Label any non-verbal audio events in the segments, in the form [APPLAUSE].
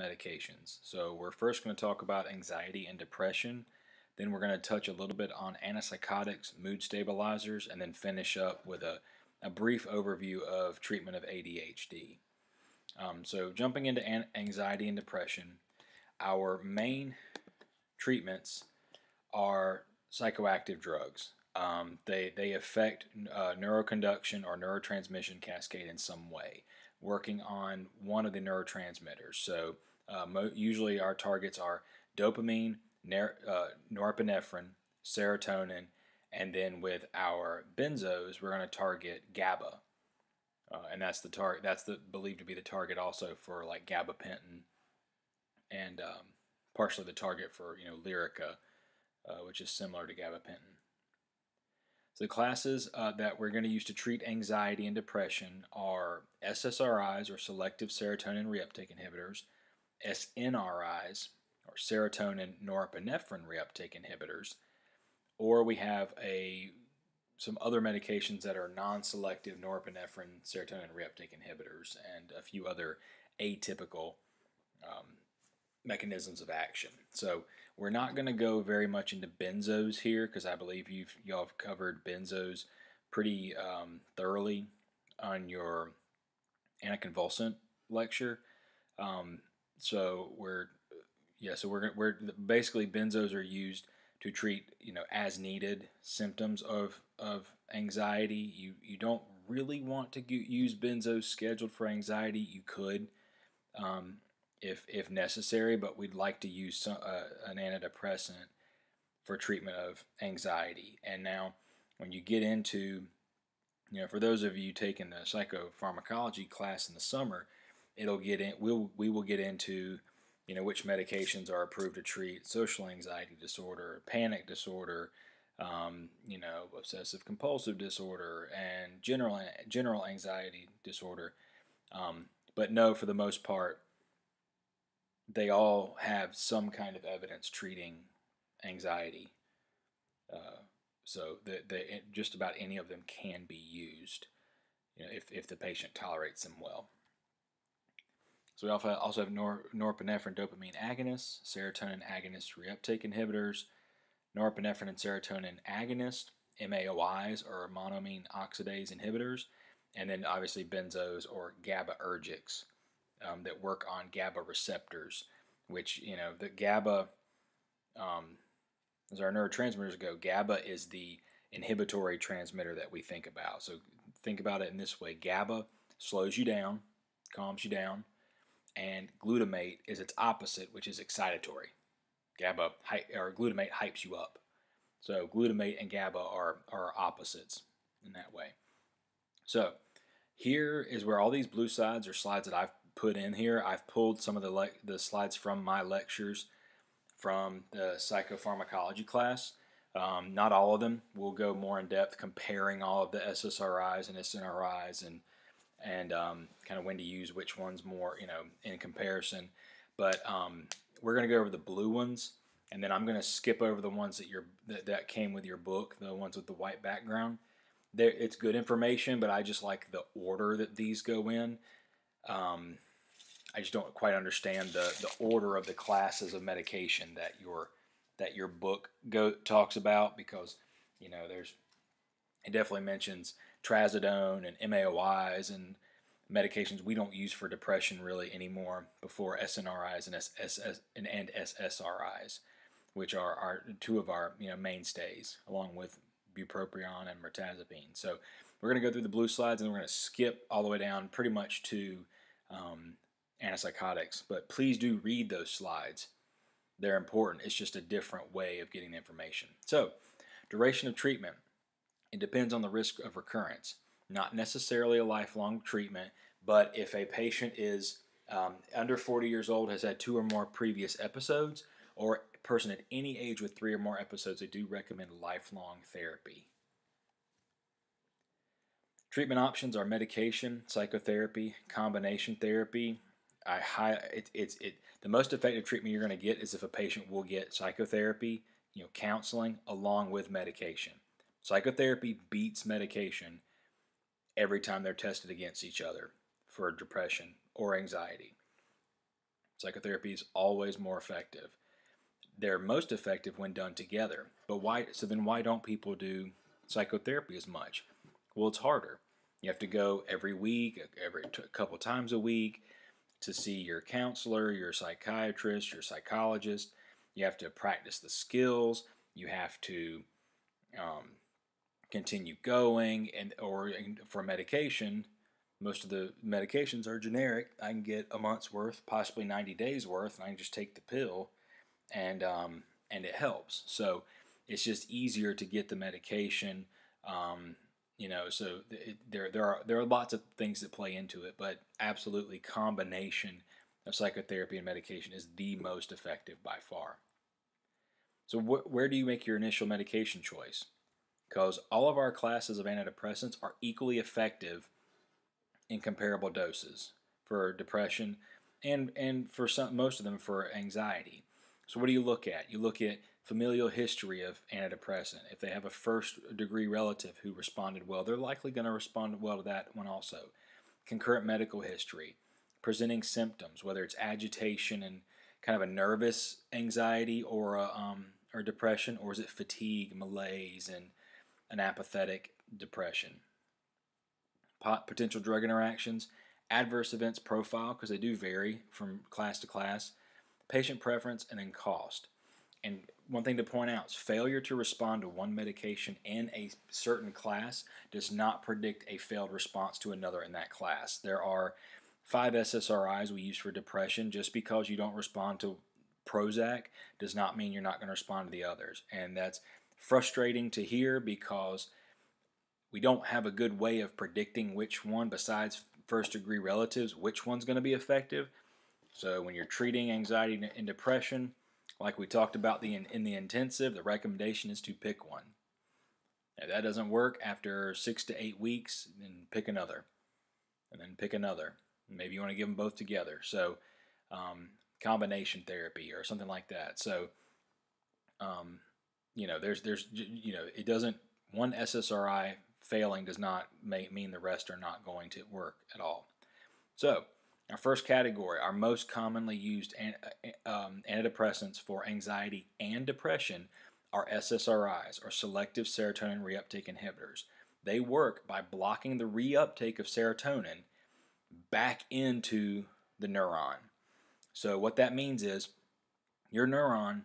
medications. So we're first going to talk about anxiety and depression. Then we're going to touch a little bit on antipsychotics, mood stabilizers, and then finish up with a, a brief overview of treatment of ADHD. Um, so jumping into an- anxiety and depression, our main treatments are psychoactive drugs. Um, they, they affect uh, neuroconduction or neurotransmission cascade in some way, working on one of the neurotransmitters. So, uh, mo- usually our targets are dopamine, ner- uh, norepinephrine, serotonin, and then with our benzos, we're going to target GABA, uh, and that's the target. That's the believed to be the target also for like gabapentin, and um, partially the target for you know Lyrica, uh, which is similar to gabapentin. So the classes uh, that we're going to use to treat anxiety and depression are SSRIs or selective serotonin reuptake inhibitors, SNRIs or serotonin norepinephrine reuptake inhibitors, or we have a some other medications that are non-selective norepinephrine serotonin reuptake inhibitors and a few other atypical um, mechanisms of action. So we're not going to go very much into benzos here because I believe you've y'all have covered benzos pretty um, thoroughly on your anticonvulsant lecture. Um, so we're yeah, so we're we're basically benzos are used to treat you know as needed symptoms of of anxiety. You you don't really want to use benzos scheduled for anxiety. You could um, if if necessary, but we'd like to use some, uh, an antidepressant for treatment of anxiety. And now, when you get into you know, for those of you taking the psychopharmacology class in the summer, it'll get in. We'll we will get into you know which medications are approved to treat social anxiety disorder, panic disorder, um, you know, obsessive compulsive disorder, and general general anxiety disorder. Um, but no, for the most part, they all have some kind of evidence treating anxiety. Uh, so the, the, just about any of them can be used, you know, if, if the patient tolerates them well. So we also have nor, norepinephrine dopamine agonists, serotonin agonist reuptake inhibitors, norepinephrine and serotonin agonist, MAOIs or monoamine oxidase inhibitors, and then obviously benzos or GABAergics um, that work on GABA receptors, which you know the GABA, um, as our neurotransmitters go, GABA is the inhibitory transmitter that we think about. So think about it in this way: GABA slows you down, calms you down and glutamate is its opposite, which is excitatory. GABA or glutamate hypes you up. So glutamate and GABA are are opposites in that way. So here is where all these blue slides are slides that I've put in here. I've pulled some of the the slides from my lectures from the psychopharmacology class. Um, not all of them. We'll go more in depth comparing all of the SSRIs and SNRIs and and um, kind of when to use which ones more, you know, in comparison. But um, we're going to go over the blue ones, and then I'm going to skip over the ones that your that, that came with your book, the ones with the white background. There, it's good information, but I just like the order that these go in. Um, I just don't quite understand the the order of the classes of medication that your that your book go talks about because you know there's it definitely mentions trazodone and MAOIs and medications we don't use for depression really anymore before SNRIs and, SS, and, and SSRIs, which are our two of our you know mainstays, along with bupropion and mirtazapine. So we're going to go through the blue slides and we're going to skip all the way down pretty much to um, antipsychotics. But please do read those slides. They're important. It's just a different way of getting the information. So, duration of treatment. It depends on the risk of recurrence. Not necessarily a lifelong treatment, but if a patient is um, under 40 years old, has had two or more previous episodes, or a person at any age with three or more episodes, they do recommend lifelong therapy. Treatment options are medication, psychotherapy, combination therapy. I high, it, it's it the most effective treatment you're going to get is if a patient will get psychotherapy, you know, counseling along with medication. Psychotherapy beats medication every time they're tested against each other for depression or anxiety. Psychotherapy is always more effective. They're most effective when done together. But why? So then, why don't people do psychotherapy as much? Well, it's harder. You have to go every week, every t- couple times a week to see your counselor, your psychiatrist, your psychologist. You have to practice the skills. You have to um, continue going, and or for medication, most of the medications are generic. I can get a month's worth, possibly 90 days worth, and I can just take the pill, and um, and it helps. So it's just easier to get the medication. Um, you know, so there there are there are lots of things that play into it, but absolutely combination of psychotherapy and medication is the most effective by far. So wh- where do you make your initial medication choice? Because all of our classes of antidepressants are equally effective in comparable doses for depression and and for some most of them for anxiety. So what do you look at? You look at familial history of antidepressant. If they have a first degree relative who responded well, they're likely going to respond well to that one also. Concurrent medical history, presenting symptoms, whether it's agitation and kind of a nervous anxiety or a, um, or depression, or is it fatigue, malaise, and an apathetic depression? potential drug interactions, adverse events profile, because they do vary from class to class, patient preference, and then cost. And one thing to point out is failure to respond to one medication in a certain class does not predict a failed response to another in that class. There are five SSRIs we use for depression. Just because you don't respond to Prozac does not mean you're not going to respond to the others. And that's frustrating to hear because we don't have a good way of predicting which one, besides first degree relatives, which one's going to be effective. So when you're treating anxiety and depression, like we talked about the in, in the intensive, the recommendation is to pick one. If that doesn't work after six to eight weeks, then pick another, and then pick another. Maybe you want to give them both together. So um, combination therapy or something like that. So um, you know, there's there's you know, it doesn't one SSRI failing does not make mean the rest are not going to work at all. So, our first category, our most commonly used uh, um, antidepressants for anxiety and depression are SSRIs, or selective serotonin reuptake inhibitors. They work by blocking the reuptake of serotonin back into the neuron. So, what that means is your neuron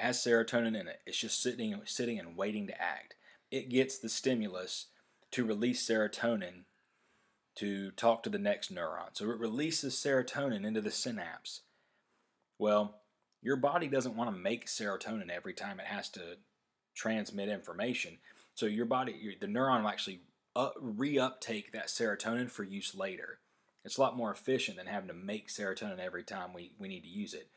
has serotonin in it. It's just sitting, sitting and waiting to act it gets the stimulus to release serotonin to talk to the next neuron. So it releases serotonin into the synapse. Well, your body doesn't want to make serotonin every time it has to transmit information. So your body, the neuron will actually up, reuptake that serotonin for use later. It's a lot more efficient than having to make serotonin every time we, we need to use it.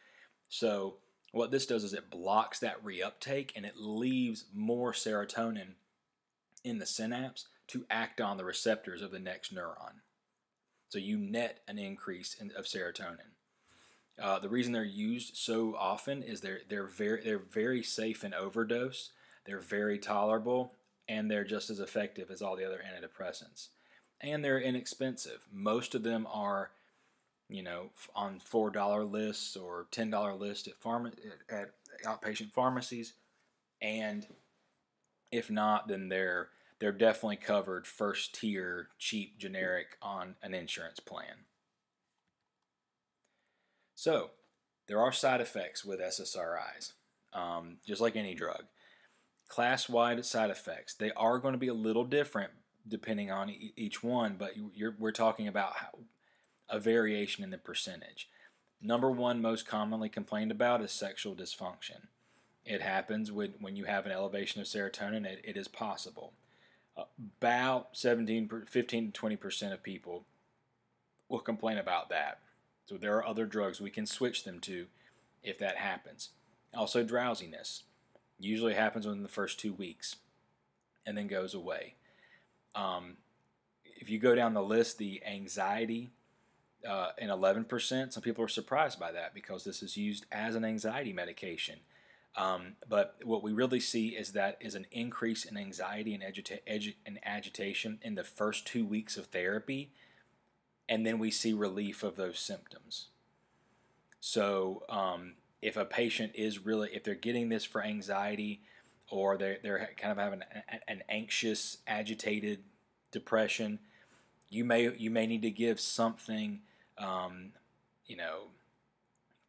So what this does is it blocks that reuptake and it leaves more serotonin in the synapse to act on the receptors of the next neuron. So you net an increase in, of serotonin. Uh, the reason they're used so often is they're they're very they're very safe in overdose. They're very tolerable and they're just as effective as all the other antidepressants. And they're inexpensive. Most of them are, you know, on four dollar lists or ten dollar lists at pharma at outpatient pharmacies, and if not, then they're they're definitely covered first tier, cheap, generic on an insurance plan. So, there are side effects with SSRIs, um, just like any drug. Class wide side effects, they are going to be a little different depending on e- each one, but we're talking about how, a variation in the percentage. Number one, most commonly complained about, is sexual dysfunction. It happens when, when you have an elevation of serotonin, it, it is possible. About 17, 15 to 20% of people will complain about that. So there are other drugs we can switch them to if that happens. Also, drowsiness usually happens within the first two weeks and then goes away. Um, if you go down the list, the anxiety uh, in 11%, some people are surprised by that because this is used as an anxiety medication. Um, but what we really see is that is an increase in anxiety and, agita- and agitation in the first two weeks of therapy, and then we see relief of those symptoms. So um, if a patient is really, if they're getting this for anxiety or they're, they're kind of having an anxious, agitated depression, you may you may need to give something, um, you know,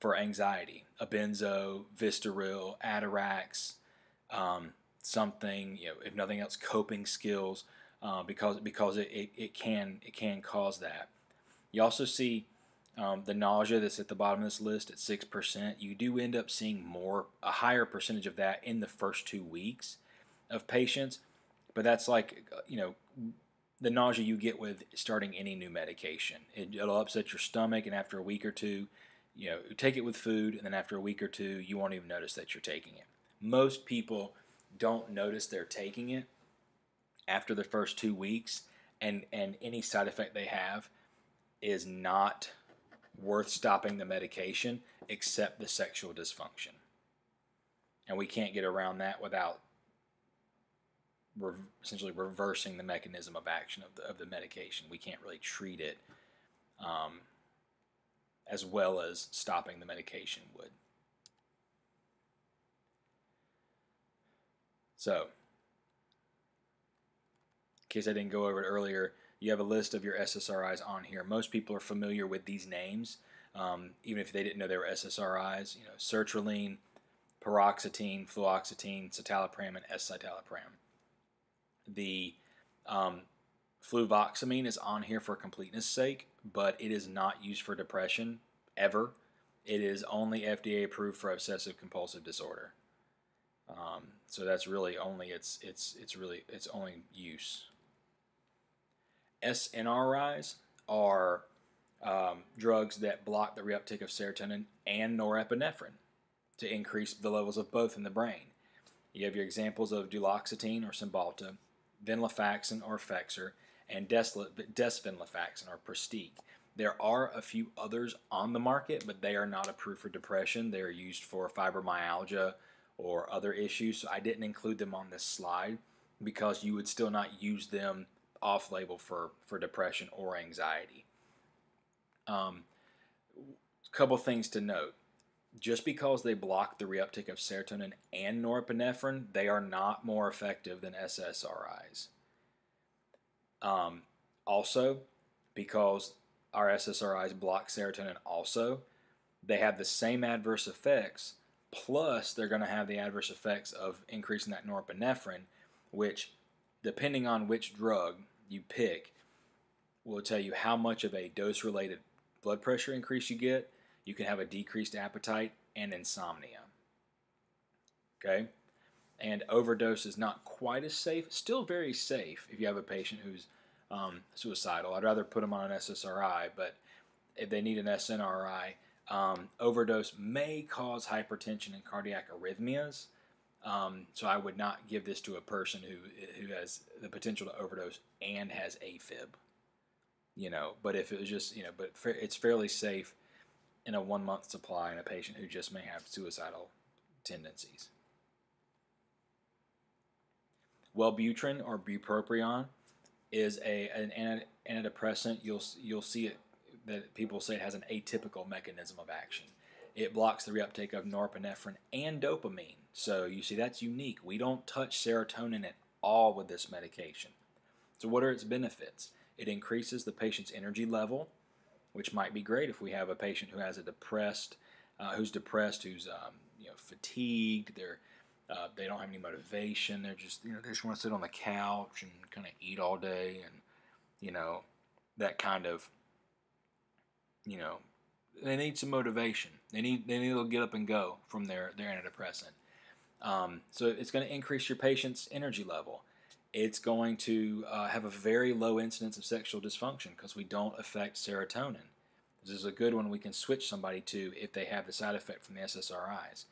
for anxiety, a benzo, Vistaril, Atarax, um, something, you know, if nothing else, coping skills, uh, because because it, it, it, can it can cause that. You also see um, the nausea that's at the bottom of this list at six percent. You do end up seeing more a higher percentage of that in the first two weeks of patients, but that's like you know the nausea you get with starting any new medication. It, it'll upset your stomach, and after a week or two, you know, take it with food, and then after a week or two, you won't even notice that you're taking it. Most people don't notice they're taking it after the first two weeks, and and any side effect they have is not worth stopping the medication except the sexual dysfunction. And we can't get around that without re- essentially reversing the mechanism of action of the, of the medication. We can't really treat it um, as well as stopping the medication would. So, in case I didn't go over it earlier, you have a list of your SSRIs on here. Most people are familiar with these names, um, even if they didn't know they were SSRIs. You know, sertraline, paroxetine, fluoxetine, citalopram, and escitalopram. The um, fluvoxamine is on here for completeness sake, but it is not used for depression ever. It is only FDA approved for obsessive compulsive disorder. Um, so that's really only its it's it's really its only use. SNRIs are um, drugs that block the reuptake of serotonin and norepinephrine to increase the levels of both in the brain. You have your examples of duloxetine or Cymbalta, venlafaxine or Effexor, and desvenlafaxine or Pristiq. There are a few others on the market, but they are not approved for depression. They are used for fibromyalgia or other issues, so I didn't include them on this slide because you would still not use them off label for, for depression or anxiety. Um, a couple things to note. Just because they block the reuptake of serotonin and norepinephrine, they are not more effective than SSRIs. Um, also, because our SSRIs block serotonin, also, they have the same adverse effects, plus, they're going to have the adverse effects of increasing that norepinephrine, which, depending on which drug, you pick will tell you how much of a dose related blood pressure increase you get. You can have a decreased appetite and insomnia. Okay? And overdose is not quite as safe, still very safe if you have a patient who's um, suicidal. I'd rather put them on an SSRI, but if they need an SNRI, um, overdose may cause hypertension and cardiac arrhythmias. Um, so I would not give this to a person who who has the potential to overdose and has AFib. You know, but if it was just you know, but it's fairly safe in a one month supply in a patient who just may have suicidal tendencies. Wellbutrin or bupropion is a an antidepressant. You'll you'll see it that people say it has an atypical mechanism of action. It blocks the reuptake of norepinephrine and dopamine. So you see, that's unique. We don't touch serotonin at all with this medication. So, what are its benefits? It increases the patient's energy level, which might be great if we have a patient who has a depressed, uh, who's depressed, who's um, you know fatigued. They're uh, they don't have any motivation. They're just you know they just want to sit on the couch and kind of eat all day and you know that kind of you know they need some motivation. They need they need to get up and go from their their antidepressant. Um, so it's going to increase your patient's energy level. It's going to uh, have a very low incidence of sexual dysfunction because we don't affect serotonin. This is a good one we can switch somebody to if they have the side effect from the SSRIs.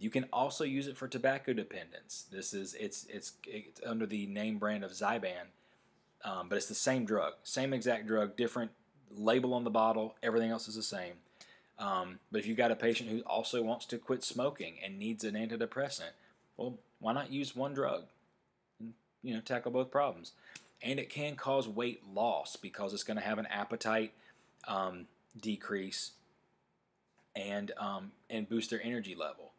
You can also use it for tobacco dependence. This is it's it's, it's under the name brand of Zyban, um, but it's the same drug, same exact drug, different label on the bottle, everything else is the same. Um, but if you've got a patient who also wants to quit smoking and needs an antidepressant, well, why not use one drug you know tackle both problems? And it can cause weight loss because it's going to have an appetite um, decrease, and um, and boost their energy level.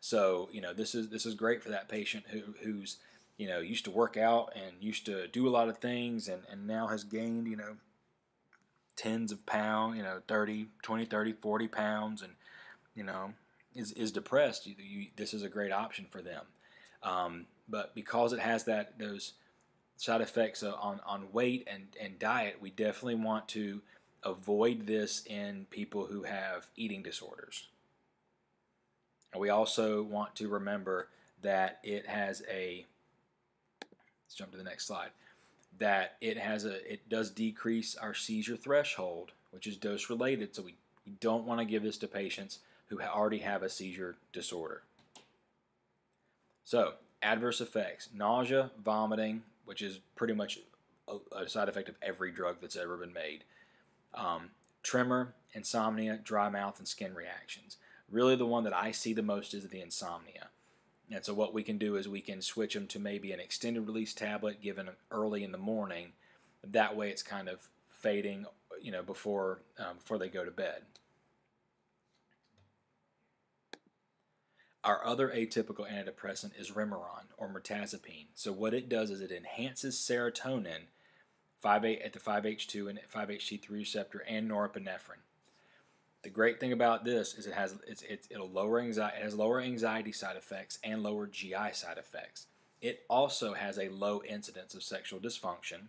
So you know this is this is great for that patient who who's you know used to work out and used to do a lot of things and, and now has gained you know tens of pounds you know 30 20 30 40 pounds and you know is, is depressed you, you, this is a great option for them um, but because it has that those side effects uh, on, on weight and, and diet we definitely want to avoid this in people who have eating disorders. And we also want to remember that it has a let's jump to the next slide that it has a it does decrease our seizure threshold which is dose related so we, we don't want to give this to patients who already have a seizure disorder. So adverse effects nausea vomiting which is pretty much a, a side effect of every drug that's ever been made um, tremor insomnia dry mouth and skin reactions really the one that i see the most is the insomnia and so what we can do is we can switch them to maybe an extended release tablet given early in the morning. That way it's kind of fading, you know, before um, before they go to bed. Our other atypical antidepressant is Remeron or mirtazapine. So what it does is it enhances serotonin 5 at the 5H2 and 5HT3 receptor and norepinephrine. The great thing about this is it has it's, it, it'll lower anxiety. It has lower anxiety side effects and lower GI side effects. It also has a low incidence of sexual dysfunction,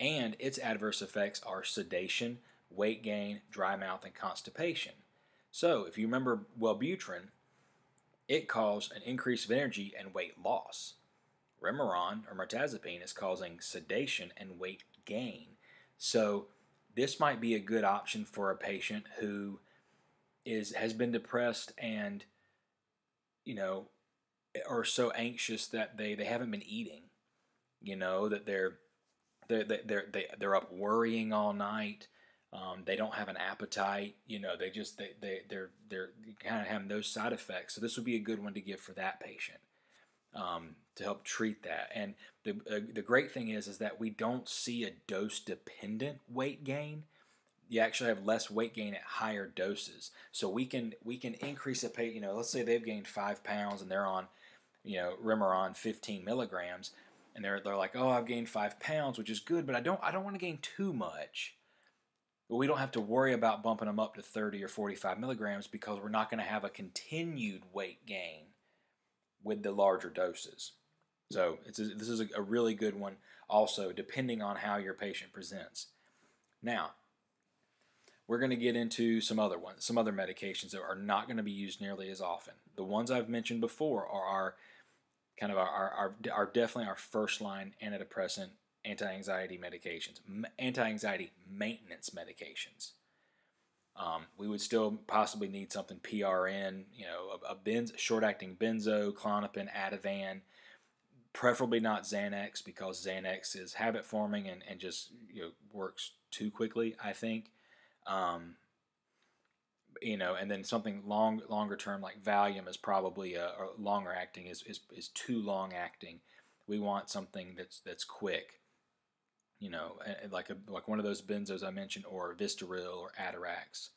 and its adverse effects are sedation, weight gain, dry mouth, and constipation. So, if you remember Wellbutrin, it caused an increase of energy and weight loss. Remeron or mirtazapine is causing sedation and weight gain. So, this might be a good option for a patient who is has been depressed and you know are so anxious that they they haven't been eating you know that they're they're they're they, they're up worrying all night um, they don't have an appetite you know they just they, they they're they're kind of having those side effects so this would be a good one to give for that patient um, to help treat that. And the uh, the great thing is is that we don't see a dose dependent weight gain. You actually have less weight gain at higher doses. So we can we can increase a patient. You know, let's say they've gained five pounds and they're on, you know, Remeron 15 milligrams, and they're they're like, oh, I've gained five pounds, which is good, but I don't I don't want to gain too much. But we don't have to worry about bumping them up to 30 or 45 milligrams because we're not going to have a continued weight gain with the larger doses. So a, this is a, really good one also, depending on how your patient presents. Now, we're going to get into some other ones, some other medications that are not going to be used nearly as often. The ones I've mentioned before are our kind of our, our, our definitely our first line antidepressant, anti-anxiety medications, anti-anxiety maintenance medications. Um, we would still possibly need something PRN, you know, a, a benz, short-acting benzo, Klonopin, Ativan, preferably not Xanax because Xanax is habit forming and, and just you know works too quickly. I think, um, you know, and then something long longer term like Valium is probably a, a longer acting is, is is too long acting. We want something that's that's quick you know, like a, like one of those benzos I mentioned, or Vistaril or Atarax,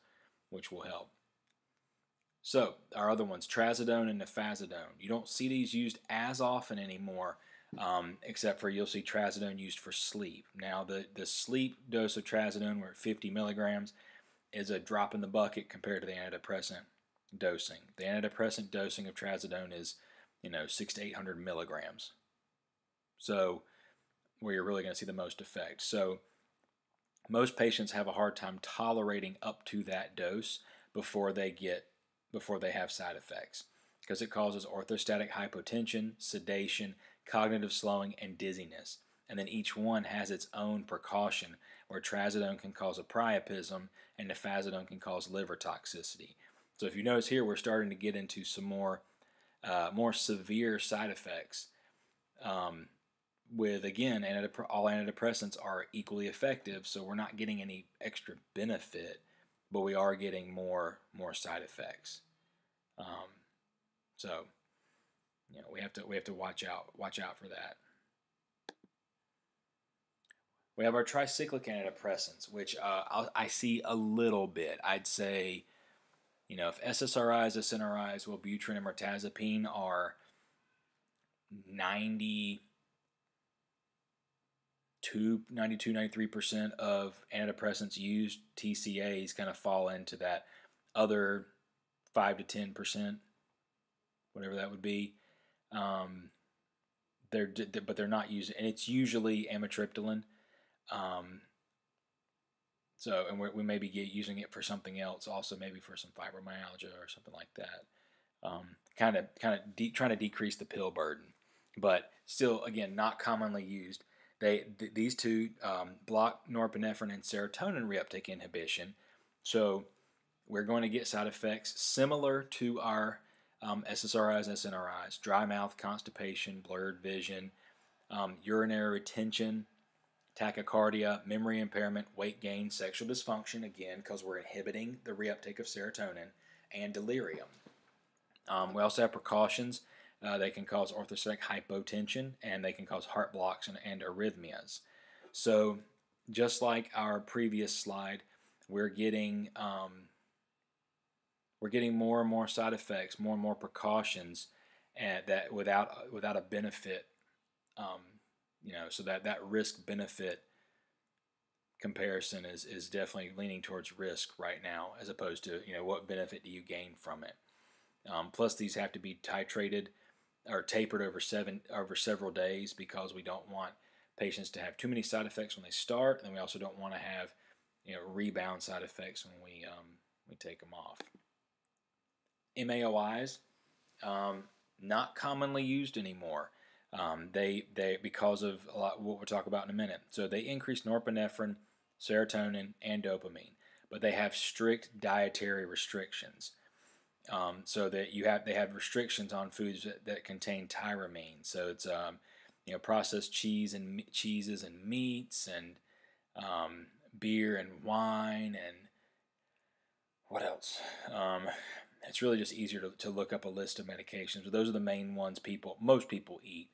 which will help. So our other ones, trazodone and nefazodone. You don't see these used as often anymore, um, except for you'll see trazodone used for sleep. Now the the sleep dose of trazodone, we're at 50 milligrams, is a drop in the bucket compared to the antidepressant dosing. The antidepressant dosing of trazodone is, you know, six to 800 milligrams. So where you're really going to see the most effect. So most patients have a hard time tolerating up to that dose before they get before they have side effects because it causes orthostatic hypotension, sedation, cognitive slowing, and dizziness. And then each one has its own precaution, where trazodone can cause a priapism and nefazodone can cause liver toxicity. So if you notice here, we're starting to get into some more uh, more severe side effects. Um, with again all antidepressants are equally effective so we're not getting any extra benefit but we are getting more more side effects. Um, so you know we have to we have to watch out watch out for that. We have our tricyclic antidepressants which uh, i see a little bit. I'd say You know, if SSRIs, SNRIs, Wellbutrin, and mirtazapine are 92, 92, 93% of antidepressants used, TCAs kind of fall into that other 5 to 10%, whatever that would be. Um, they're, but they're not using, and it's usually amitriptyline. Um, so, and we may be using it for something else, also maybe for some fibromyalgia or something like that. Kind of, kind of trying to decrease the pill burden, but still, again, not commonly used. They th- these two um, block norepinephrine and serotonin reuptake inhibition. So, we're going to get side effects similar to our um, SSRIs, SNRIs: dry mouth, constipation, blurred vision, um, urinary retention, tachycardia, memory impairment, weight gain, sexual dysfunction, again, because we're inhibiting the reuptake of serotonin, and delirium. Um, we also have precautions. Uh, they can cause orthostatic hypotension and they can cause heart blocks and, and arrhythmias. So, just like our previous slide, we're getting um, we're getting more and more side effects, more and more precautions, and that without without a benefit um, you know, so that that risk benefit comparison is is definitely leaning towards risk right now, as opposed to you know what benefit do you gain from it. Um, plus, these have to be titrated or tapered over seven over several days because we don't want patients to have too many side effects when they start, and we also don't want to have you know rebound side effects when we um, we take them off. MAOIs, um, not commonly used anymore. Um, they they because of a lot what we'll talk about in a minute. So they increase norepinephrine, serotonin, and dopamine, but they have strict dietary restrictions. Um, so that you have they have restrictions on foods that, that contain tyramine. So it's um, you know processed cheese and cheeses and meats and um, beer and wine and what else? Um, it's really just easier to, to look up a list of medications. But those are the main ones people most people eat.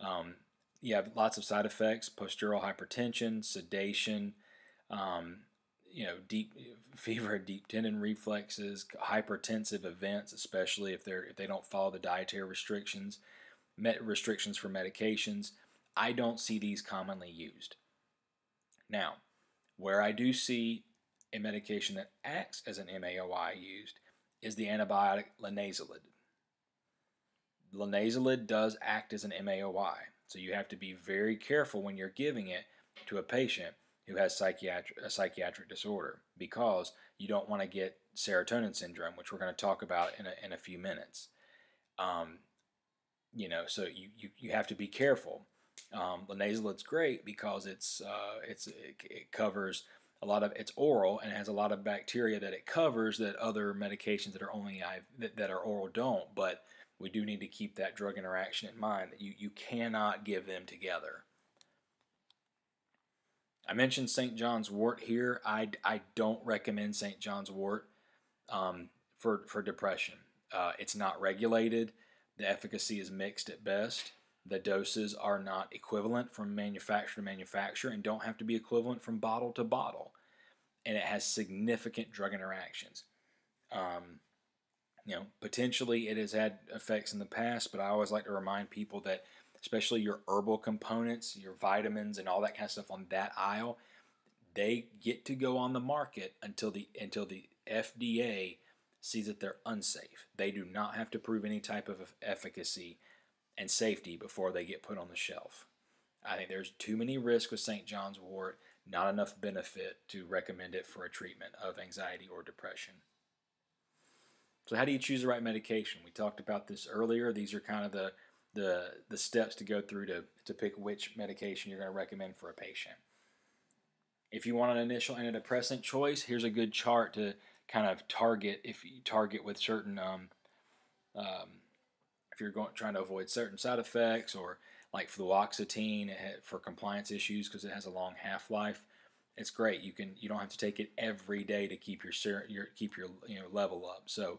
Um, you have lots of side effects: postural hypertension, sedation, um, you know, deep [LAUGHS] fever, deep tendon reflexes, hypertensive events, especially if they're if they don't follow the dietary restrictions, met restrictions for medications. I don't see these commonly used. Now, where I do see a medication that acts as an MAOI used is the antibiotic linezolid linezolid does act as an MAOI. So you have to be very careful when you're giving it to a patient who has psychiatric, a psychiatric disorder because you don't want to get serotonin syndrome, which we're going to talk about in a, in a few minutes. Um, you know, so you, you, you have to be careful. Um, linezolid's great because it's uh, it's it, it, covers a lot of it's oral and has a lot of bacteria that it covers that other medications that are only that, that are oral don't. But we do need to keep that drug interaction in mind that you, you cannot give them together. I mentioned St. John's wort here. I, I don't recommend St. John's wort um, for, for depression. Uh, it's not regulated. The efficacy is mixed at best. The doses are not equivalent from manufacturer to manufacturer and don't have to be equivalent from bottle to bottle. And it has significant drug interactions. Um, you know, potentially it has had effects in the past, but I always like to remind people that, especially your herbal components, your vitamins, and all that kind of stuff on that aisle, they get to go on the market until the until the FDA sees that they're unsafe. They do not have to prove any type of efficacy and safety before they get put on the shelf. I think there's too many risks with St. John's wort, not enough benefit to recommend it for a treatment of anxiety or depression. So how do you choose the right medication? We talked about this earlier. These are kind of the the the steps to go through to to pick which medication you're going to recommend for a patient. If you want an initial antidepressant choice, here's a good chart to kind of target if you target with certain um, um, if you're going trying to avoid certain side effects or like fluoxetine for compliance issues because it has a long half life. It's great. You can you don't have to take it every day to keep your your keep your you know level up. So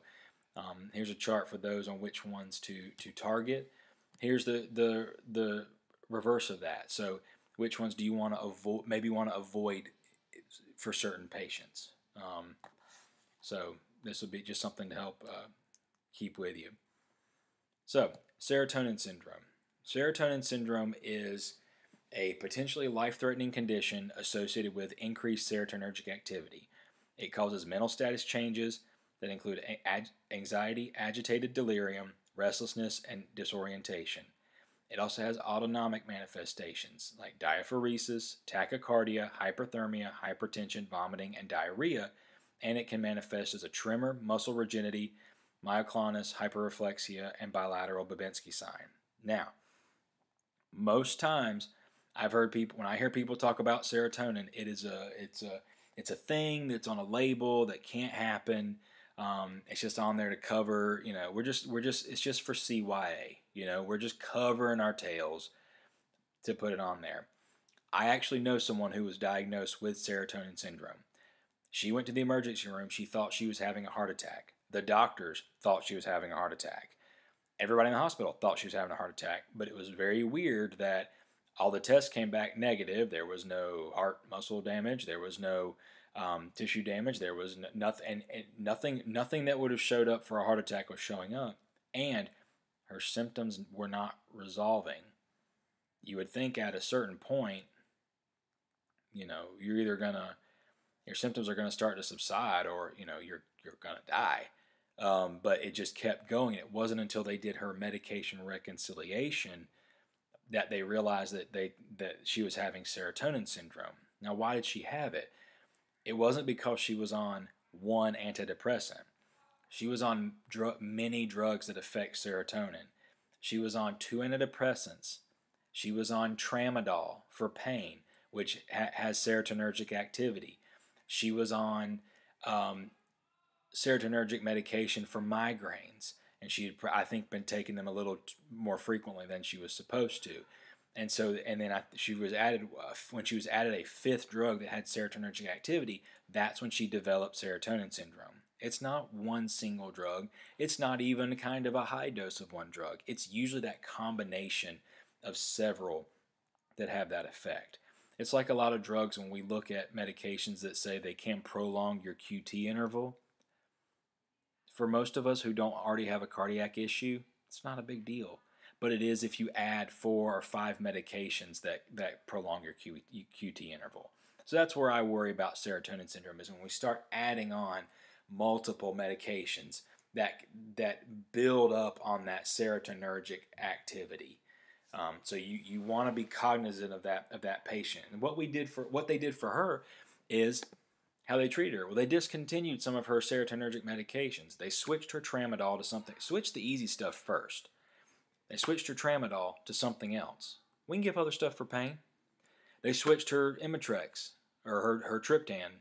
um, here's a chart for those on which ones to to target. Here's the the the reverse of that. So which ones do you want to avoid? Maybe want to avoid for certain patients. Um, so this would be just something to help uh, keep with you. So, serotonin syndrome. Serotonin syndrome is a potentially life threatening condition associated with increased serotonergic activity. It causes mental status changes that include anxiety, agitated delirium, restlessness, and disorientation. It also has autonomic manifestations like diaphoresis, tachycardia, hyperthermia, hypertension, vomiting, and diarrhea, and it can manifest as a tremor, muscle rigidity, myoclonus, hyperreflexia, and bilateral Babinski sign. Now, most times I've heard people when I hear people talk about serotonin, it is a it's a it's a thing that's on a label that can't happen. Um, it's just on there to cover, you know, we're just we're just it's just for CYA, you know, we're just covering our tails to put it on there. I actually know someone who was diagnosed with serotonin syndrome. She went to the emergency room. She thought she was having a heart attack. The doctors thought she was having a heart attack. Everybody in the hospital thought she was having a heart attack, but it was very weird that all the tests came back negative. There was no heart muscle damage. There was no um, tissue damage. There was nothing, nothing, nothing that would have showed up for a heart attack was showing up, and her symptoms were not resolving. You would think at a certain point, you know, you're either gonna, your symptoms are gonna start to subside, or you know, you're you're gonna die. Um, but it just kept going. It wasn't until they did her medication reconciliation that they realized that they that she was having serotonin syndrome. Now, why did she have it? It wasn't because she was on one antidepressant. She was on dr- many drugs that affect serotonin. She was on two antidepressants. She was on tramadol for pain, which ha- has serotonergic activity. She was on um, serotonergic medication for migraines and she had, I think, been taking them a little more frequently than she was supposed to. And so, and then I, she was added uh, when she was added a fifth drug that had serotonergic activity. That's when she developed serotonin syndrome. It's not one single drug. It's not even kind of a high dose of one drug. It's usually that combination of several that have that effect. It's like a lot of drugs when we look at medications that say they can prolong your QT interval for most of us who don't already have a cardiac issue, it's not a big deal. But it is if you add four or five medications that, that prolong your Q, QT interval. So that's where I worry about serotonin syndrome is when we start adding on multiple medications that that build up on that serotonergic activity. Um, so you, you want to be cognizant of that of that patient. And what we did for what they did for her is how they treated her. Well, they discontinued some of her serotonergic medications. They switched her tramadol to something. Switched the easy stuff first. They switched her tramadol to something else. We can give other stuff for pain. They switched her Imitrex or her, her triptan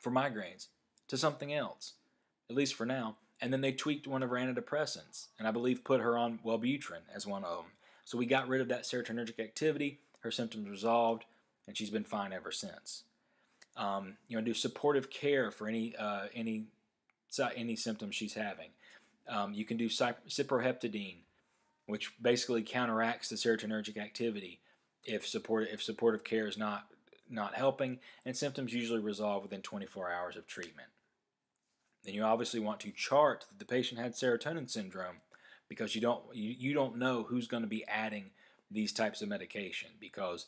for migraines to something else, at least for now. And then they tweaked one of her antidepressants, and I believe put her on Wellbutrin as one of them. So we got rid of that serotonergic activity. Her symptoms resolved, and she's been fine ever since. Um, you know, do supportive care for any uh, any any symptoms she's having. Um, you can do cyproheptadine, which basically counteracts the serotonergic activity if support if supportive care is not not helping, and symptoms usually resolve within 24 hours of treatment. Then you obviously want to chart that the patient had serotonin syndrome because you don't you, you don't know who's going to be adding these types of medication because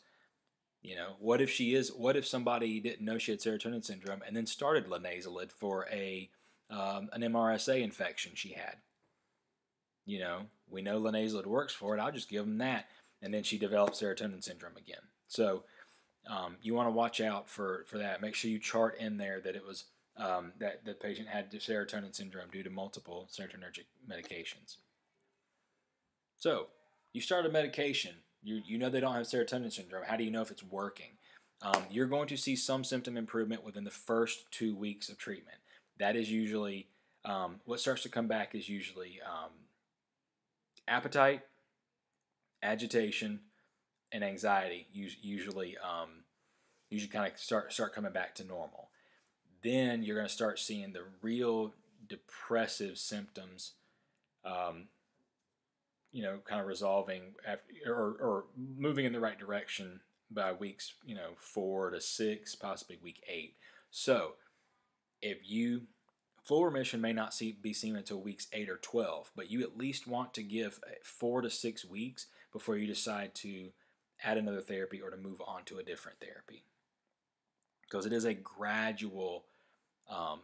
you know, what if she is? What if somebody didn't know she had serotonin syndrome and then started linezolid for a um, an MRSA infection she had? You know, we know linezolid works for it. I'll just give them that, and then she developed serotonin syndrome again. So um, you want to watch out for for that. Make sure you chart in there that it was um, that the patient had serotonin syndrome due to multiple serotonergic medications. So you start a medication you, you know they don't have serotonin syndrome. How do you know if it's working? Um, you're going to see some symptom improvement within the first two weeks of treatment. That is usually um, what starts to come back is usually um, appetite, agitation, and anxiety. Usually, um, usually kind of start start coming back to normal. Then you're going to start seeing the real depressive symptoms um, you know, kind of resolving after, or, or moving in the right direction by weeks, you know, four to six, possibly week eight. So if you full remission may not see, be seen until weeks 8 or 12, but you at least want to give four to six weeks before you decide to add another therapy or to move on to a different therapy. Because it is a gradual, um,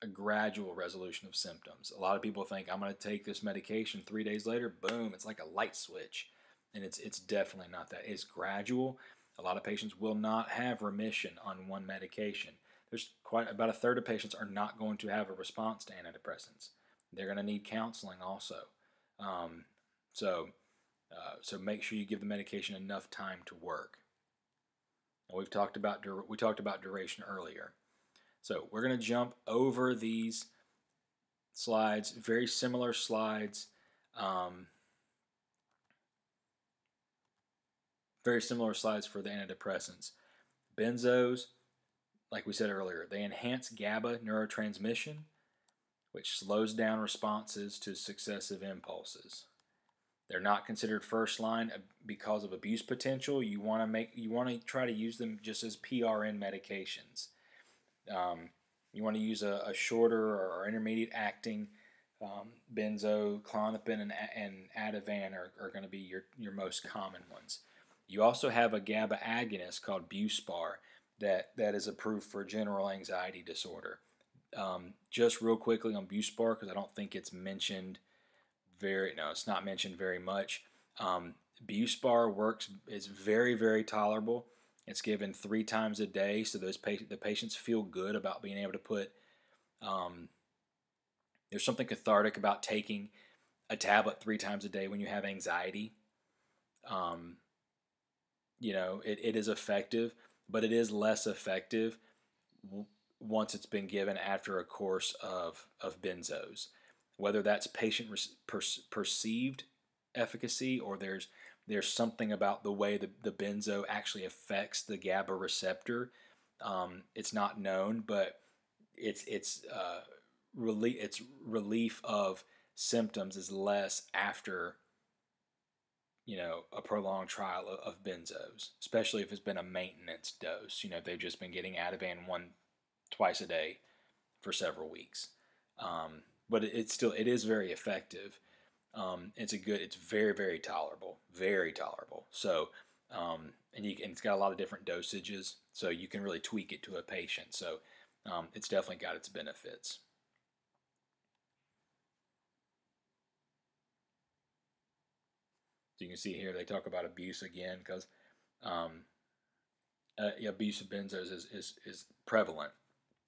a gradual resolution of symptoms. A lot of people think I'm going to take this medication three days later, boom, it's like a light switch, and it's it's definitely not that. It's gradual. A lot of patients will not have remission on one medication. There's quite about a third of patients are not going to have a response to antidepressants. They're going to need counseling also. Um, so uh, so make sure you give the medication enough time to work. And we've talked about we talked about duration earlier. So we're going to jump over these slides, very similar slides. Um, very similar slides for the antidepressants. Benzos, like we said earlier, they enhance GABA neurotransmission, which slows down responses to successive impulses. They're not considered first line because of abuse potential. You want to make you want to try to use them just as PRN medications. Um, you want to use a, a, shorter or intermediate acting um, benzo, Klonopin, and, and Ativan are, are going to be your, your most common ones. You also have a GABA agonist called Buspar that, that is approved for general anxiety disorder. Um, just real quickly on Buspar, because I don't think it's mentioned very no, it's not mentioned very much. Um, Buspar works is very very tolerable. It's given three times a day, so those pa- the patients feel good about being able to put. Um, there's something cathartic about taking a tablet three times a day when you have anxiety. Um, you know, it, it is effective, but it is less effective once it's been given after a course of, of benzos whether that's patient per- perceived efficacy or there's there's something about the way the, the benzo actually affects the GABA receptor. Um, it's not known, but it's it's uh, relief it's relief of symptoms is less after you know a prolonged trial of, benzos, especially if it's been a maintenance dose. You know, if they've just been getting Ativan one twice a day for several weeks. Um, but it's still it is very effective. Um, it's a good. It's very very tolerable, very tolerable. So um, and you and it's got a lot of different dosages, so you can really tweak it to a patient. So um, it's definitely got its benefits. So you can see here they talk about abuse again because um, uh, abuse of benzos is, is, is prevalent,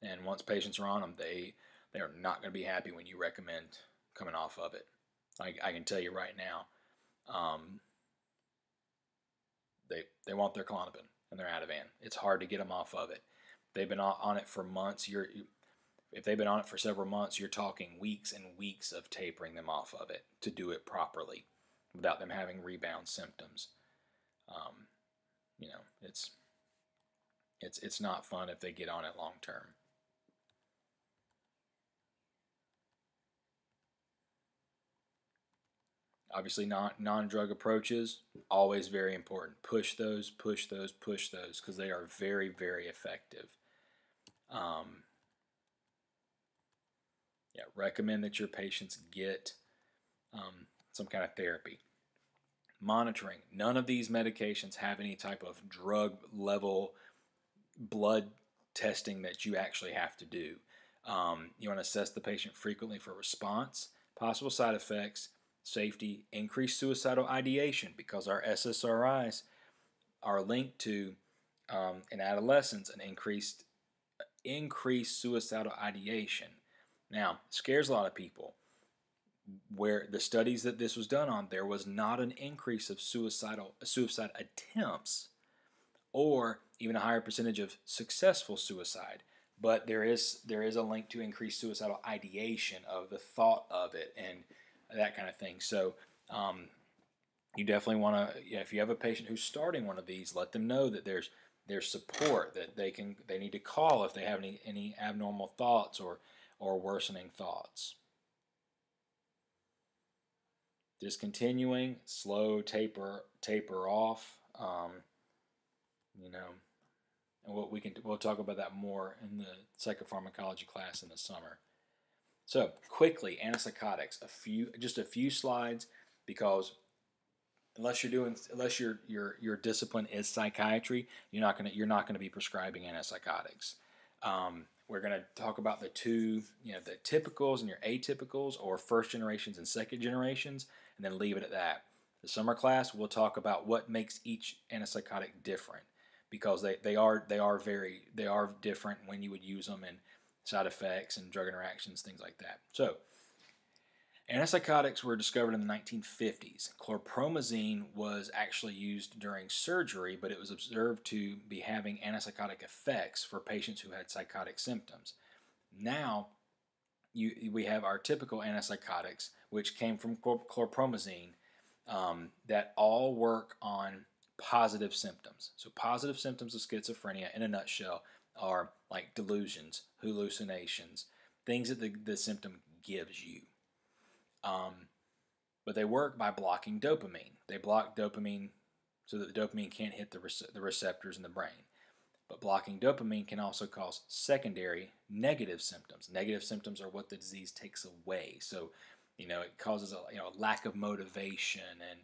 and once patients are on them, they they are not going to be happy when you recommend coming off of it. I, I can tell you right now. Um, they they want their Klonopin and their Ativan. It's hard to get them off of it. They've been on it for months. You're if they've been on it for several months, you're talking weeks and weeks of tapering them off of it to do it properly without them having rebound symptoms. Um, you know, it's it's it's not fun if they get on it long term. Obviously, non non drug approaches always very important. Push those, push those, push those because they are very very effective. Um, yeah, recommend that your patients get um, some kind of therapy. Monitoring. None of these medications have any type of drug level blood testing that you actually have to do. Um, you want to assess the patient frequently for response, possible side effects, safety, increased suicidal ideation because our SSRIs are linked to um, in adolescence an increased increased suicidal ideation. Now, scares a lot of people. Where the studies that this was done on, there was not an increase of suicidal suicide attempts, or even a higher percentage of successful suicide. But there is there is a link to increased suicidal ideation of the thought of it and that kind of thing. So um, you definitely want to, if you have a patient who's starting one of these, let them know that there's there's support that they can they need to call if they have any any abnormal thoughts or or worsening thoughts. Discontinuing, slow taper taper off. Um, you know, and what we can we'll talk about that more in the psychopharmacology class in the summer. So quickly, antipsychotics. A few, just a few slides, because unless you're doing, unless your your your discipline is psychiatry, you're not gonna you're not gonna be prescribing antipsychotics. Um, we're going to talk about the two, you know, the typicals and your atypicals, or first generations and second generations, and then leave it at that. The summer class, we'll talk about what makes each antipsychotic different because they, they are they are very they are different when you would use them and side effects and drug interactions, things like that. So Antipsychotics were discovered in the 1950s. Chlorpromazine was actually used during surgery, but it was observed to be having antipsychotic effects for patients who had psychotic symptoms. Now, you, we have our typical antipsychotics, which came from chlorpromazine, um, that all work on positive symptoms. So, positive symptoms of schizophrenia, in a nutshell, are like delusions, hallucinations, things that the, the symptom gives you. Um, but they work by blocking dopamine. They block dopamine so that the dopamine can't hit the, rece- the receptors in the brain. But blocking dopamine can also cause secondary negative symptoms. Negative symptoms are what the disease takes away. So, you know, it causes a you know lack of motivation and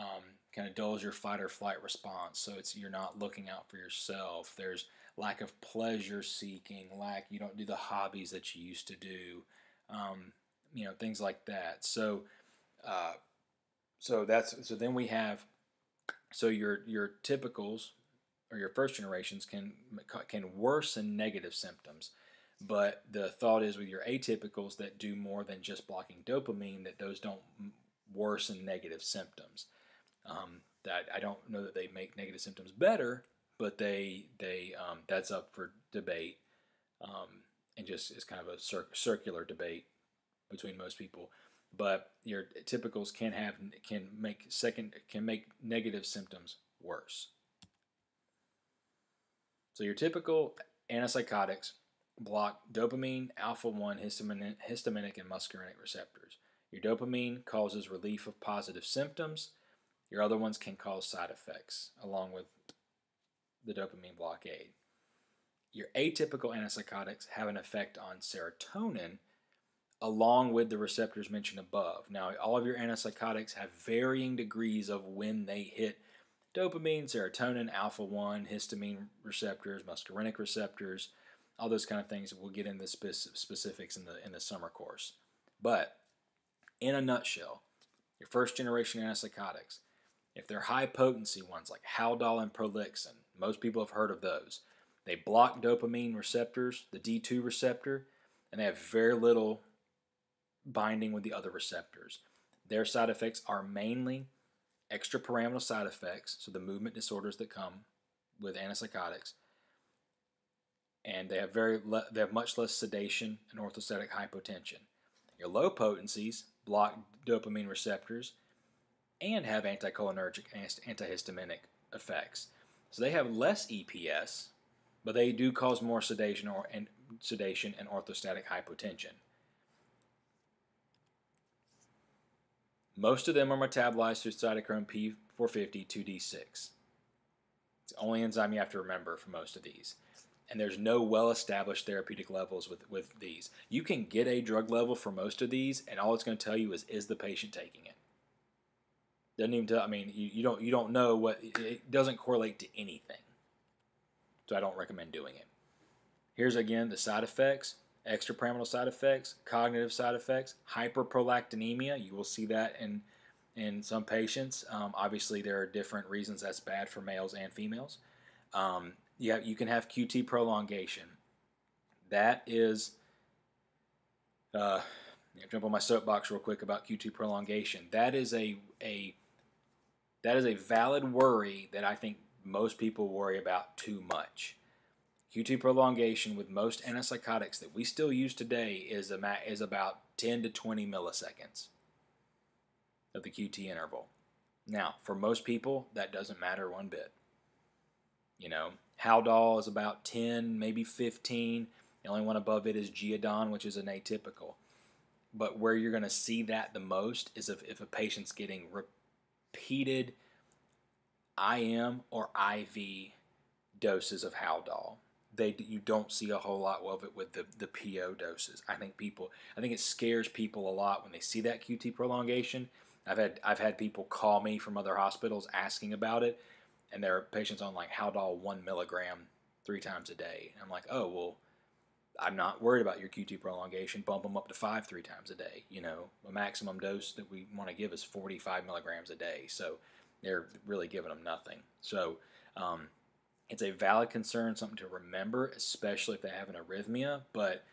um, kind of dulls your fight or flight response. So it's you're not looking out for yourself. There's lack of pleasure seeking, lack you don't do the hobbies that you used to do. Um, you know things like that. So, uh, so that's so then we have so your your typicals or your first generations can can worsen negative symptoms, but the thought is with your atypicals that do more than just blocking dopamine that those don't worsen negative symptoms. Um, that I don't know that they make negative symptoms better, but they they um, that's up for debate um, and just is kind of a cir- circular debate between most people. But your typicals can have can make second can make negative symptoms worse. So your typical antipsychotics block dopamine, alpha 1, histaminic, histaminic, and muscarinic receptors. Your dopamine causes relief of positive symptoms. Your other ones can cause side effects, along with the dopamine blockade. Your atypical antipsychotics have an effect on serotonin, along with the receptors mentioned above. Now, all of your antipsychotics have varying degrees of when they hit dopamine, serotonin, alpha 1, histamine receptors, muscarinic receptors, all those kind of things. We'll get into specifics in the, in the summer course. But in a nutshell, your first generation antipsychotics, if they're high potency ones like Haldol and Prolixin, most people have heard of those. They block dopamine receptors, the D2 receptor, and they have very little binding with the other receptors. Their side effects are mainly extrapyramidal side effects, so the movement disorders that come with antipsychotics, and they have very le- they have much less sedation and orthostatic hypotension. Your low potencies block dopamine receptors and have anticholinergic and antihistaminic effects. So they have less EPS, but they do cause more sedation or and sedation and orthostatic hypotension. Most of them are metabolized through cytochrome P450 2D6. It's the only enzyme you have to remember for most of these. And there's no well established therapeutic levels with, with these. You can get a drug level for most of these, and all it's going to tell you is is the patient taking it. Doesn't even tell. I mean, you, you don't you don't know what it doesn't correlate to anything. So I don't recommend doing it. Here's again the side effects extrapyramidal side effects, cognitive side effects, hyperprolactinemia. You will see that in in some patients. Um, obviously, there are different reasons that's bad for males and females. Um, you, have, you can have QT prolongation. That is, uh, jump on my soapbox real quick about QT prolongation. That is a a that is a valid worry that I think most people worry about too much. QT prolongation with most antipsychotics that we still use today is, is about 10 to 20 milliseconds of the QT interval. Now, for most people, that doesn't matter one bit. You know, Haldol is about 10, maybe 15. The only one above it is Geodon, which is an atypical. But where you're going to see that the most is if, if a patient's getting repeated IM or IV doses of Haldol. They you don't see a whole lot of it with the the PO doses. I think people I think it scares people a lot when they see that QT prolongation. I've had I've had people call me from other hospitals asking about it, and their patients on like Haldol one milligram three times a day. And I'm like, oh well, I'm not worried about your QT prolongation. Bump them up to five three times a day. You know, a maximum dose that we want to give is 45 milligrams a day. So they're really giving them nothing. So um, it's a valid concern, something to remember, especially if they have an arrhythmia. But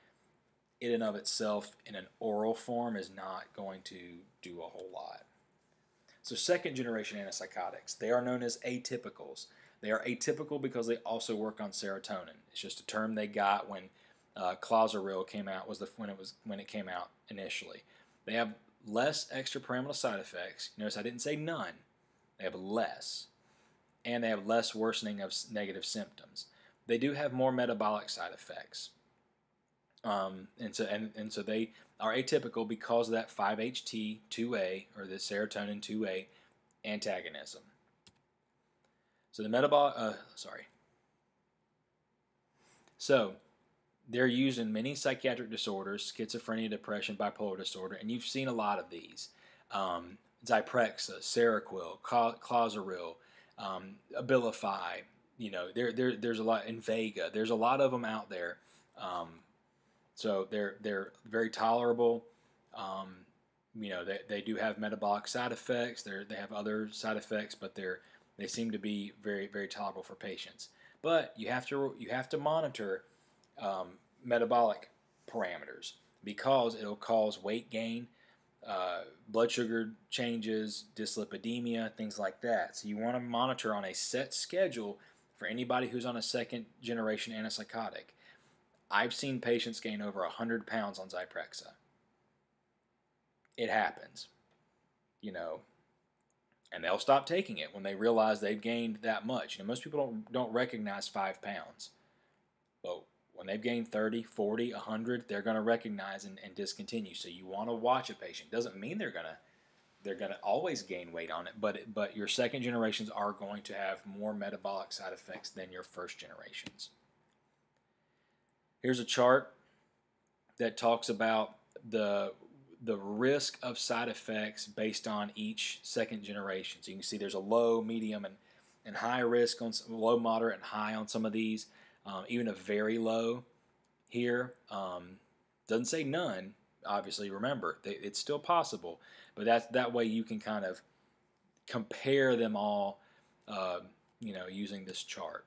in and of itself, in an oral form, is not going to do a whole lot. So second generation antipsychotics, they are known as atypicals. They are atypical because they also work on serotonin. It's just a term they got when uh, Clozaril came out was the when it was when it came out initially. They have less extrapyramidal side effects. Notice I didn't say none. They have less, and they have less worsening of negative symptoms. They do have more metabolic side effects, um, and so and, and so they are atypical because of that 5-HT2A or the serotonin 2A antagonism. So the metabolic, uh, sorry. So they're used in many psychiatric disorders, schizophrenia, depression, bipolar disorder, and you've seen a lot of these. Um, Zyprexa, Seroquel, Clozaril, um, Abilify, you know, there, there, there's a lot, Invega. there's a lot of them out there. Um, so they're, they're very tolerable. Um, you know, they, they do have metabolic side effects. They they have other side effects, but they're they seem to be very very tolerable for patients. But you have to you have to monitor um, metabolic parameters because it'll cause weight gain, uh, blood sugar changes, dyslipidemia, things like that. So you want to monitor on a set schedule for anybody who's on a second generation antipsychotic. I've seen patients gain over 100 pounds on Zyprexa. It happens. You know, and they'll stop taking it when they realize they've gained that much. You know, most people don't don't recognize five pounds, when they've gained 30, 40, 100, they're going to recognize and, and discontinue. So you want to watch a patient. Doesn't mean they're going to they're going to always gain weight on it, but but your second generations are going to have more metabolic side effects than your first generations. Here's a chart that talks about the the risk of side effects based on each second generation. So you can see there's a low, medium, and, and high risk on some, low, moderate, and high on some of these. Um, even a very low here um, doesn't say none. Obviously, remember they, it's still possible, but that's that way you can kind of compare them all. Uh, you know, using this chart.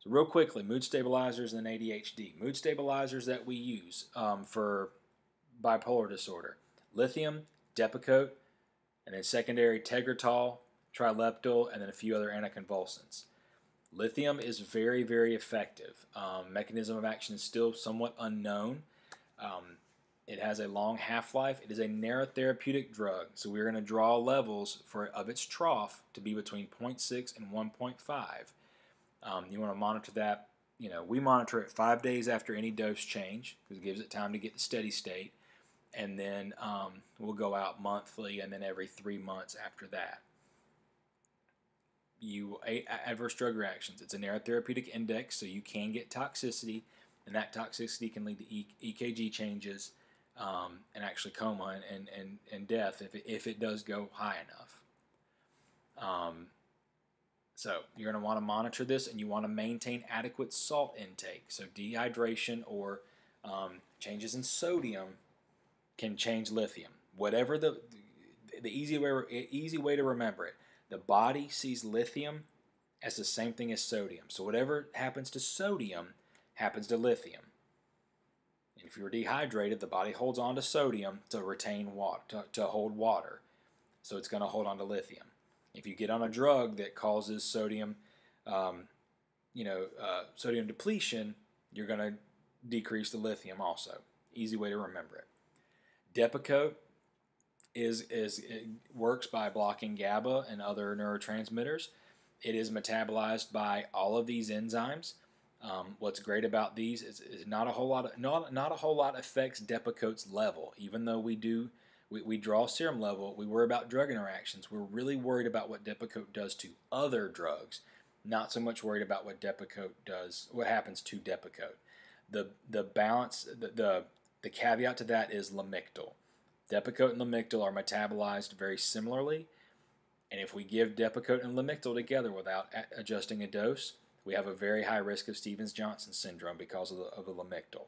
So real quickly, mood stabilizers and ADHD. Mood stabilizers that we use um, for bipolar disorder. Lithium, Depakote, and then secondary Tegretol, Trileptal, and then a few other anticonvulsants. Lithium is very, very effective. Um, mechanism of action is still somewhat unknown. Um, it has a long half-life. It is a narrow therapeutic drug, so we're going to draw levels for of its trough to be between 0.6 and 1.5. Um, you want to monitor that. You know, we monitor it five days after any dose change because it gives it time to get the steady state and then um, we'll go out monthly and then every three months after that. You adverse drug reactions. It's a narrow therapeutic index, so you can get toxicity, and that toxicity can lead to e- EKG changes um, and actually coma and, and, and, and death if it, if it does go high enough. Um, so you're going to want to monitor this, and you want to maintain adequate salt intake. So dehydration or um, changes in sodium can change lithium. Whatever the the easy way easy way to remember it, the body sees lithium as the same thing as sodium. So whatever happens to sodium happens to lithium. And if you're dehydrated, the body holds on to sodium to retain water, to, to hold water. So it's going to hold on to lithium. If you get on a drug that causes sodium, um, you know, uh, sodium depletion, you're going to decrease the lithium also. Easy way to remember it. Depakote is is works by blocking GABA and other neurotransmitters. It is metabolized by all of these enzymes. Um, what's great about these is, is, not a whole lot of not not a whole lot affects Depakote's level. Even though we do we, we draw serum level, we worry about drug interactions. We're really worried about what Depakote does to other drugs. Not so much worried about what Depakote does, what happens to Depakote. The the balance, the the, the caveat to that is Lamictal. Depakote and Lamictal are metabolized very similarly, and if we give Depakote and Lamictal together without adjusting a dose, we have a very high risk of Stevens-Johnson syndrome because of the, of the Lamictal.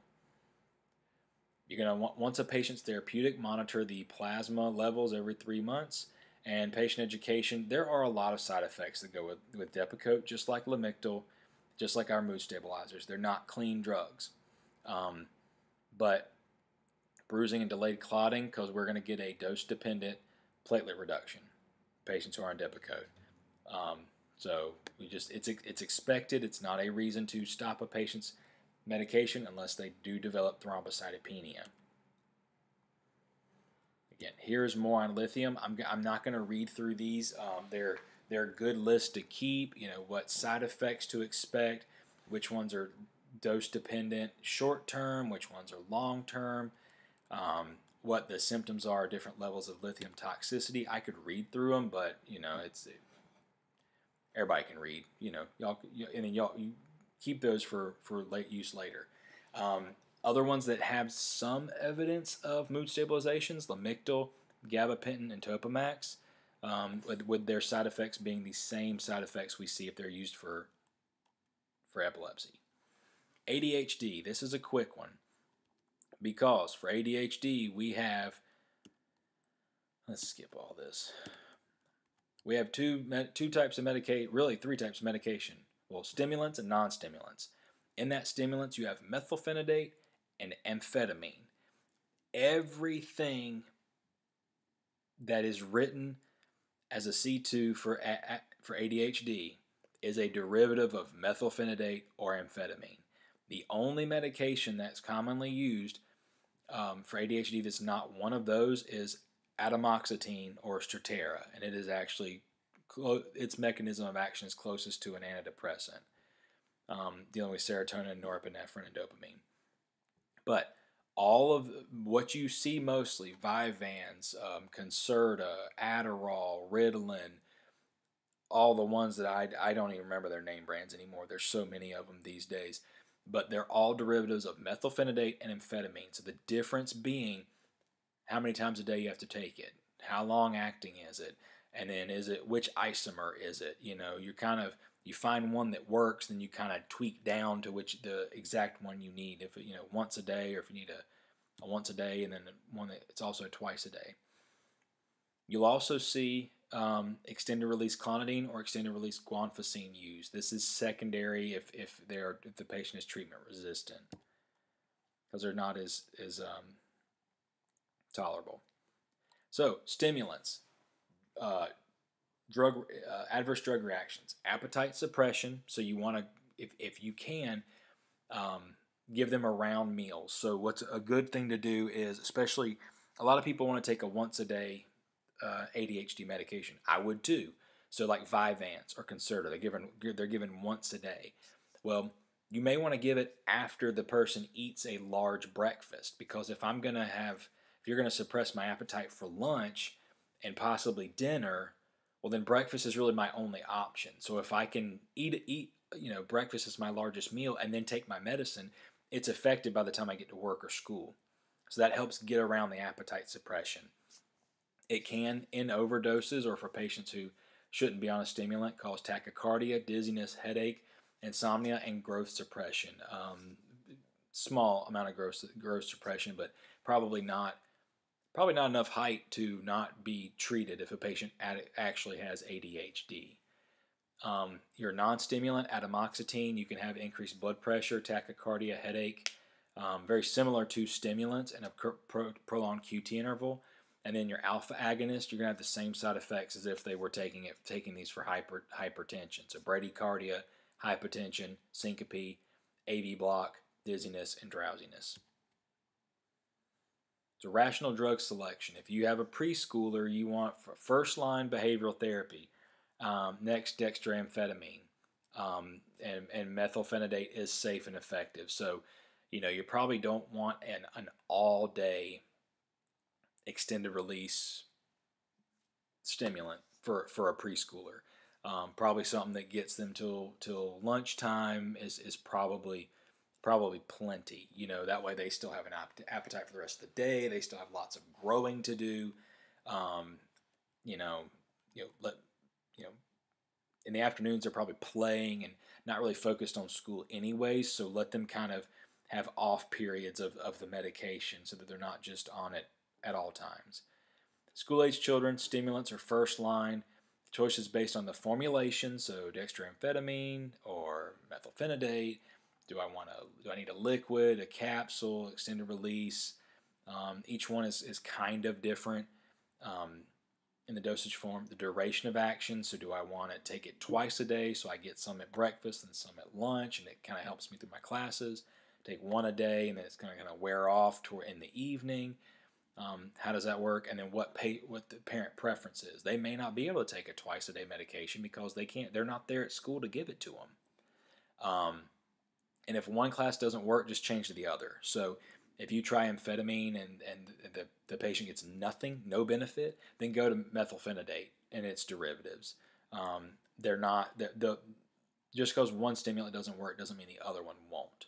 You're going to want, once a patient's therapeutic, monitor the plasma levels every three months and patient education. There are a lot of side effects that go with, with Depakote, just like Lamictal, just like our mood stabilizers. They're not clean drugs. Um, but bruising and delayed clotting, because we're going to get a dose dependent platelet reduction. Patients who are on Depakote. Um, so we just it's it's expected. It's not a reason to stop a patient's medication unless they do develop thrombocytopenia. Again, here's more on lithium. I'm, I'm not going to read through these. Um, they're they're a good list to keep. You know what side effects to expect, which ones are dose dependent, short term, which ones are long term, um, what the symptoms are, different levels of lithium toxicity. I could read through them, but you know it's everybody can read. You know y'all, and then y'all you keep those for for late use later. Um, other ones that have some evidence of mood stabilizations, Lamictal, gabapentin, and Topamax, um, with, with their side effects being the same side effects we see if they're used for, for epilepsy. ADHD, this is a quick one because for ADHD we have, let's skip all this. We have two, two types of medication, really three types of medication. Well, stimulants and non-stimulants. In that stimulants, you have methylphenidate and amphetamine. Everything that is written as a C2 for, for ADHD is a derivative of methylphenidate or amphetamine. The only medication that's commonly used um, for ADHD that's not one of those is atomoxetine or Strattera, and it is actually its mechanism of action is closest to an antidepressant, um, dealing with serotonin, norepinephrine, and dopamine. But all of what you see mostly Vyvanse, um, Concerta, Adderall, Ritalin, all the ones that I, I don't even remember their name brands anymore. There's so many of them these days. But they're all derivatives of methylphenidate and amphetamine. So the difference being how many times a day you have to take it, how long acting is it, and then is it which isomer is it? You know, you're kind of you find one that works, then you kind of tweak down to which the exact one you need. If you know once a day, or if you need a, a once a day, and then one that it's also twice a day. You'll also see um, extended release clonidine or extended release guanfacine used. This is secondary if if they're if the patient is treatment resistant because they're not as as um, tolerable. So stimulants. Uh, drug uh, adverse drug reactions, appetite suppression. So you want to, if if you can, um, give them around meals. So what's a good thing to do is, especially a lot of people want to take a once a day uh, ADHD medication. I would too. So like Vyvanse or Concerta, they're given they're given once a day. Well, you may want to give it after the person eats a large breakfast because if I'm going to have if you're going to suppress my appetite for lunch and possibly dinner, well then breakfast is really my only option. So if I can eat eat you know breakfast is my largest meal and then take my medicine, it's affected by the time I get to work or school. So that helps get around the appetite suppression. It can, in overdoses or for patients who shouldn't be on a stimulant, cause tachycardia, dizziness, headache, insomnia, and growth suppression. Um, small amount of growth, growth suppression, but probably not probably not enough height to not be treated if a patient actually has ADHD. Um, your non-stimulant, atomoxetine, you can have increased blood pressure, tachycardia, headache, um, very similar to stimulants and a pro prolonged QT interval. And then your alpha agonist, you're gonna have the same side effects as if they were taking it, taking these for hyper, hypertension. So bradycardia, hypotension, syncope, AV block, dizziness, and drowsiness. It's a rational drug selection. If you have a preschooler, you want first line behavioral therapy. Um, next, dextroamphetamine um, and, and methylphenidate is safe and effective. So, you know, you probably don't want an, an all day extended release stimulant for, for a preschooler. Um, probably something that gets them till till lunchtime is is probably probably plenty. You know that way they still have an appetite for the rest of the day. They still have lots of growing to do. Um, you know, you know, let you know, in the afternoons they're probably playing and not really focused on school anyways. So let them kind of have off periods of, of the medication so that they're not just on it at all times. School age children, stimulants are first line. Choices based on the formulation, so dextroamphetamine or methylphenidate. Do I want to? Do I need a liquid, a capsule, extended release? Um, each one is, is kind of different um, in the dosage form. The duration of action, so do I want to take it twice a day so I get some at breakfast and some at lunch, and it kind of helps me through my classes? Take one a day, and then it's kind of going to kind of wear off toward in the evening. Um, how does that work? And then what pay, what the parent preference is. They may not be able to take a twice a day medication because they can't. They're not there at school to give it to them. Um, and if one class doesn't work, just change to the other. So if you try amphetamine and, and the, the patient gets nothing, no benefit, then go to methylphenidate and its derivatives. Um, they're not the, the just because one stimulant doesn't work doesn't mean the other one won't.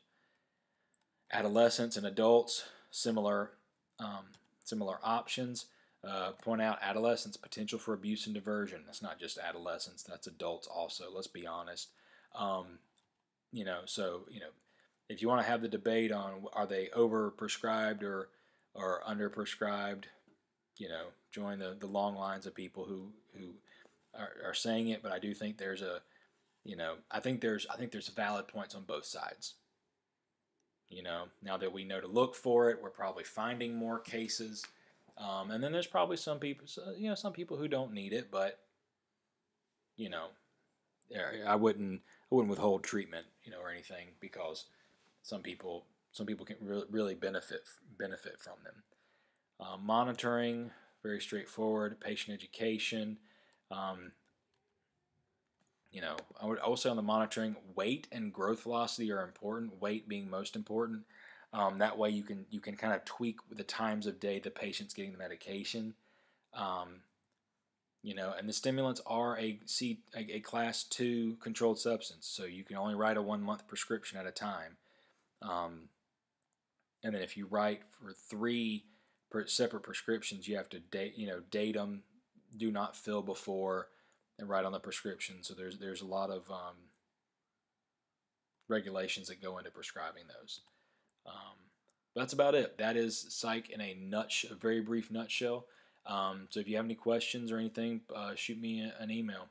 Adolescents and adults, similar um, similar options. Uh, point out adolescents' potential for abuse and diversion. That's not just adolescents, that's adults also, let's be honest. Um, you know, so, you know, if you want to have the debate on are they over prescribed or, or under prescribed, you know, join the, the long lines of people who, who are, are saying it, but I do think there's a, you know, I think there's I think there's valid points on both sides. You know, now that we know to look for it, we're probably finding more cases. Um, and then there's probably some people, you know, some people who don't need it, but you know, I wouldn't, I wouldn't withhold treatment, you know, or anything because some people, some people can really, really benefit benefit from them. Uh, monitoring, very straightforward. Patient education. Um, you know, I would also on the monitoring, weight and growth velocity are important. Weight being most important. Um, that way you can you can kind of tweak the times of day the patient's getting the medication. Um, you know, and the stimulants are a C a, a, class two controlled substance, so you can only write a one month prescription at a time. Um, and then if you write for three separate prescriptions, you have to date you know date them, do not fill before and write on the prescription. So there's there's a lot of um, regulations that go into prescribing those. Um, that's about it. That is psych in a nutshell, a very brief nutshell. Um, so if you have any questions or anything, uh, shoot me an email.